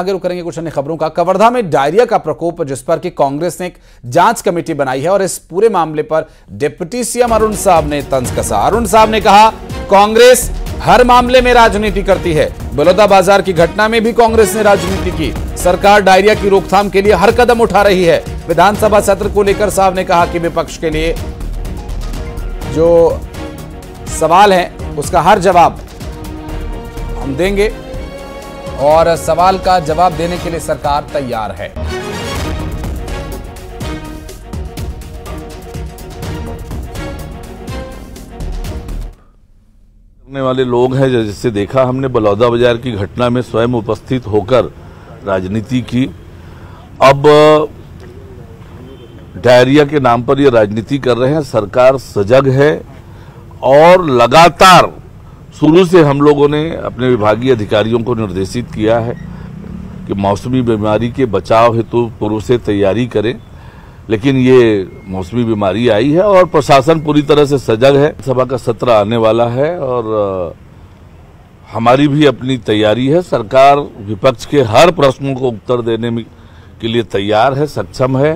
आगे रुक करेंगे कुछ अन्य खबरों का। कवर्धा में डायरिया का प्रकोप, जिस पर कि कांग्रेस ने एक जाँच कमेटी बनाई है और इस पूरे मामले पर डिप्टी सीएम अरुण साहब ने तंज कसा। अरुण साहब ने कहा, कांग्रेस हर मामले में राजनीति करती है। बलौदा बाज़ार की घटना में भी कांग्रेस ने राजनीति की। सरकार डायरिया की रोकथाम के लिए हर कदम उठा रही है। विधानसभा सत्र को लेकर साहब ने कहा कि विपक्ष के लिए जो सवाल है, उसका हर जवाब हम देंगे। और सवाल का जवाब देने के लिए सरकार तैयार है। वाले लोग हैं जिससे देखा हमने बलौदा बाज़ार की घटना में स्वयं उपस्थित होकर राजनीति की। अब, डायरिया के नाम पर ये राजनीति कर रहे हैं, सरकार सजग है और लगातार शुरू से हम लोगों ने अपने विभागीय अधिकारियों को निर्देशित किया है कि मौसमी बीमारी के बचाव हेतु पूर्व से तैयारी करें। लेकिन ये मौसमी बीमारी आई है और प्रशासन पूरी तरह से सजग है। सभा का सत्र आने वाला है और हमारी भी अपनी तैयारी है। सरकार विपक्ष के हर प्रश्नों को उत्तर देने में के लिए तैयार है, सक्षम है।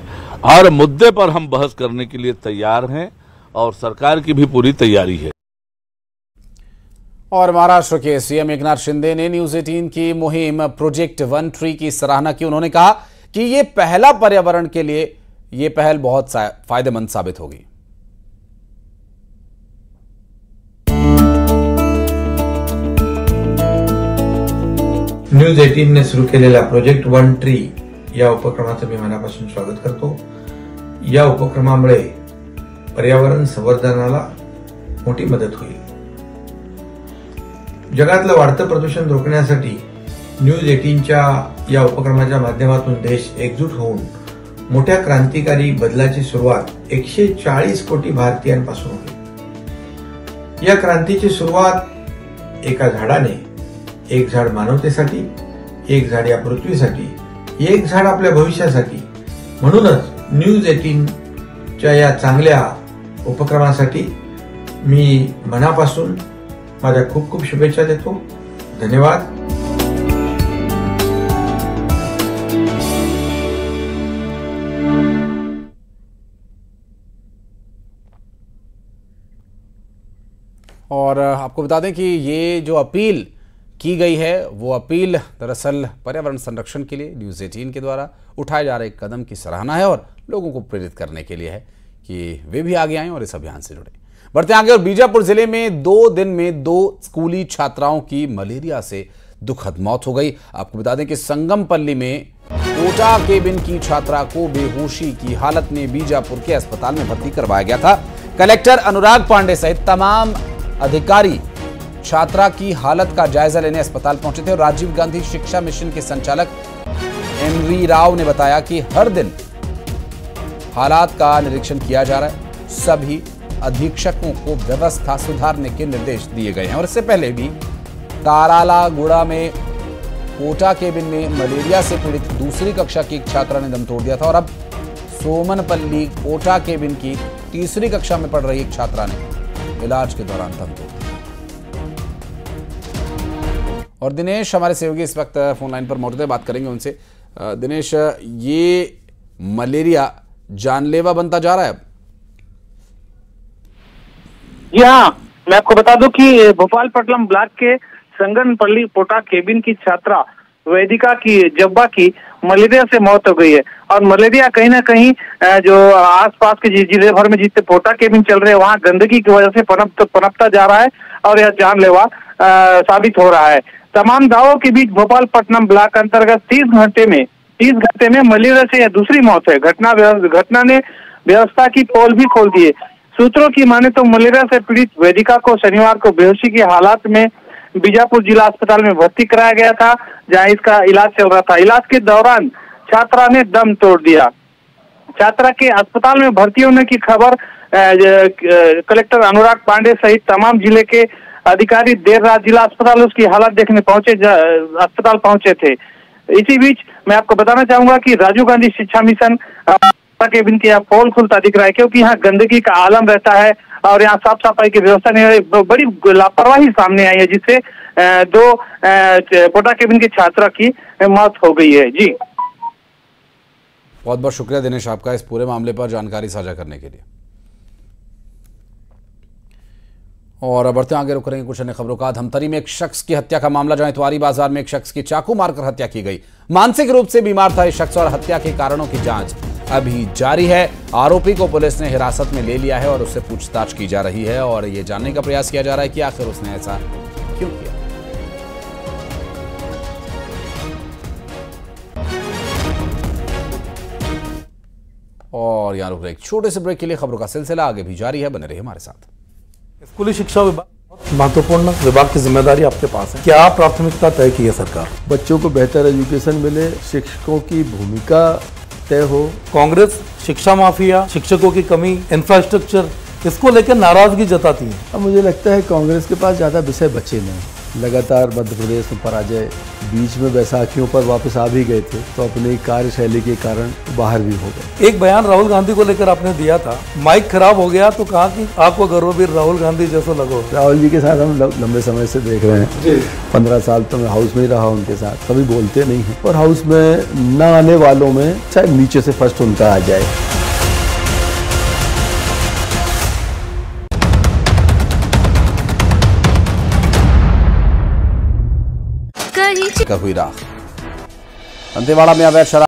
हर मुद्दे पर हम बहस करने के लिए तैयार हैं और सरकार की भी पूरी तैयारी है। और महाराष्ट्र के सीएम एकनाथ शिंदे ने न्यूज़ 18 की मुहिम प्रोजेक्ट वन ट्री की सराहना की। उन्होंने कहा कि ये पहला पर्यावरण के लिए ये पहल बहुत फ़ायदेमंद साबित होगी। न्यूज़ एटीन एटीनने सुरू केलेल्या प्रोजेक्ट वन ट्री या उपक्रमाचं मी मनापासून स्वागत करतो। या उपक्रमामुळे पर्यावरण संवर्धनाला मोठी मदत होईल. जगातलं वाढतं प्रदूषण रोखण्यासाठी न्यूज एटीनच्या या उपक्रमाच्या माध्यमातून देश एकजूट होऊन मोठ्या क्रांतिकारी बदलाची सुरुवात एकशे चाळीस कोटी भारतीयांपासून होईल. या क्रांतीची सुरुवात एका झाडाने एक झाड मानवतेसाठी एक झाड या पृथ्वीसाठी एक झाड आपल्या भविष्यासाठी. म्हणूनच न्यूज एटीनच्या या चांगल्या उपक्रमासाठी मी मनापासून माझ्या खूप खूप शुभेच्छा देतो. धन्यवाद. और आपको बता दें कि ये जो अपील की गई है, वो अपील दरअसल पर्यावरण संरक्षण के लिए, न्यूज़ एटीन के द्वारा उठाए जा रहे कदम की सराहना है और लोगों को प्रेरित करने के लिए है कि वे भी आगे आएँ और इस अभियान से जुड़े। बढ़ते आगे और बीजापुर ज़िले में दो दिन में दो स्कूली छात्राओं की मलेरिया से दुखद मौत हो गई। आपको बता दें कि संगमपल्ली में कोटा केबिन की छात्रा को बेहोशी की हालत में बीजापुर के अस्पताल में भर्ती करवाया गया था। कलेक्टर अनुराग पांडे सहित तमाम अधिकारी छात्रा की हालत का जायजा लेने अस्पताल पहुँचे थे और राजीव गांधी शिक्षा मिशन के संचालक एमवी राव ने बताया कि हर दिन हालात का निरीक्षण किया जा रहा है। सभी अधीक्षकों को व्यवस्था सुधारने के निर्देश दिए गए हैं। और इससे पहले भी ताराला गुड़ा में, कोटा केबिन में मलेरिया से पीड़ित दूसरी कक्षा की एक छात्रा ने दम तोड़ दिया था और अब सोमनपल्ली कोटा केबिन की तीसरी कक्षा में पढ़ रही एक छात्रा ने इलाज के दौरान दम तोड़ दिया। और दिनेश, हमारे सहयोगी इस वक्त फ़ोन लाइन पर मौजूद है, बात करेंगे उनसे। दिनेश, ये मलेरिया जानलेवा बनता जा रहा है अब? जी हाँ मैं आपको बता दूँ कि भोपालपट्टनम ब्लॉक के संगनपल्ली पोटा केबिन की छात्रा वैदिका की, जब्बा की मलेरिया से मौत हो गई है। और मलेरिया कहीं ना कहीं जो आसपास के ज़िले भर में जितने पोटा केबिन चल रहे हैं, वहाँ गंदगी की वजह से पनप, पनपता जा रहा है और यह जानलेवा साबित हो रहा है। तमाम दावों के बीच भोपालपट्टनम ब्लॉक अंतर्गत तीस घंटे में, तीस घंटे में मलेरिया से यह दूसरी मौत है। घटना घटना ने व्यवस्था की पोल भी खोल दी है सूत्रों की माने तो मलेरिया से पीड़ित वेदिका को शनिवार को बेहोशी की हालात में बीजापुर जिला अस्पताल में भर्ती कराया गया था, जहाँ इसका इलाज चल रहा था। इलाज के दौरान छात्रा ने दम तोड़ दिया। छात्रा के अस्पताल में भर्ती होने की खबर कलेक्टर अनुराग पांडे सहित तमाम ज़िले के अधिकारी देर रात जिला अस्पताल उसकी हालत देखने पहुँचे अस्पताल पहुँचे थे। इसी बीच मैं आपको बताना चाहूँगा कि राजीव गांधी शिक्षा मिशन केबिन के यहाँ पोल खुलता दिख रहा है, क्योंकि यहाँ गंदगी का आलम रहता है और यहाँ साफ़ सफ़ाई की व्यवस्था नहीं है। बड़ी लापरवाही सामने आई है, जिससे दो पोटा केबिन की छात्रा की मौत हो गई है। जी। बहुत बहुत शुक्रिया दिनेश आपका इस पूरे मामले पर जानकारी साझा करने के लिए। और बढ़ते आगे रुक रहे कुछ अन्य खबरों का धमतरी में एक शख्स की हत्या का मामला जहाँ इतवारी बाज़ार में एक शख्स की चाकू मारकर हत्या की गई। मानसिक रूप से बीमार था इस शख्स और हत्या के कारणों की जाँच। अभी जारी है। आरोपी को पुलिस ने हिरासत में ले लिया है और उससे पूछताछ की जा रही है और ये जानने का प्रयास किया जा रहा है कि आखिर उसने ऐसा क्यों किया। और यहाँ रुक रहे एक छोटे से ब्रेक के लिए खबरों का सिलसिला आगे भी जारी है। बने रहिए हमारे साथ। स्कूली शिक्षा विभाग। महत्वपूर्ण विभाग की ज़िम्मेदारी आपके पास है। क्या प्राथमिकता तय की है सरकार? बच्चों को बेहतर एजुकेशन मिले शिक्षकों की भूमिका तय हो। कांग्रेस, शिक्षा माफिया, शिक्षकों की कमी इंफ्रास्ट्रक्चर इसको लेकर नाराज़गी जताती है। अब मुझे लगता है कांग्रेस के पास ज़्यादा विषय बचे नहीं। लगातार मध्य प्रदेश में पराजय बीच में बैसाखियों पर वापस आ भी गए थे तो अपनी कार्यशैली के कारण बाहर भी हो गए। एक बयान राहुल गांधी को लेकर आपने दिया था। माइक खराब हो गया तो कहा कि आपको गर्ववीर राहुल गांधी जैसा लगो। राहुल जी के साथ हम लंबे समय से देख रहे हैं। पंद्रह साल तो मैं हाउस में ही रहा उनके साथ कभी बोलते नहीं हैं। और हाउस में न आने वालों में चाहे नीचे से फ़र्स्ट उनका आ जाए। का हुई राख दंतेवाड़ा में अवैध शराब